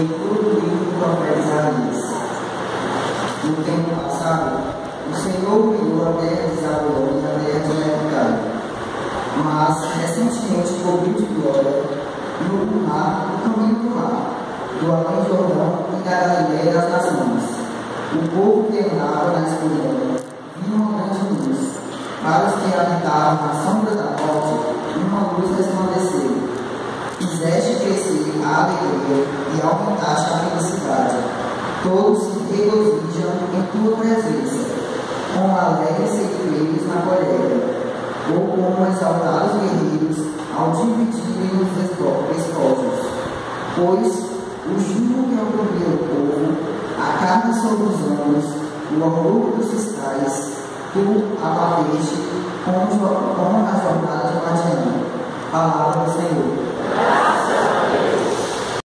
em tudo e profetizar-lhes. No tempo passado, o Senhor criou a terra de Zabulon e a terra de Mercado, mas recentemente cobriu de glória no mar o caminho do mar, do além Jordão e da Galileia das Nações. O povo que andava na escuridão viu uma grande luz, para os que habitavam na sombra da morte, uma luz resplandeceu. Alegria e aumentaste a felicidade. Todos se regozijam em tua presença, como alegres ceifeiros na colheita ou como exaltados guerreiros ao dividirem os despojos. Pois o jugo que oprimiu o povo, a carne sobre os ombros, o orgulho dos fiscais, tu abateste como, como na jornada de Madiana. Palavra do Senhor.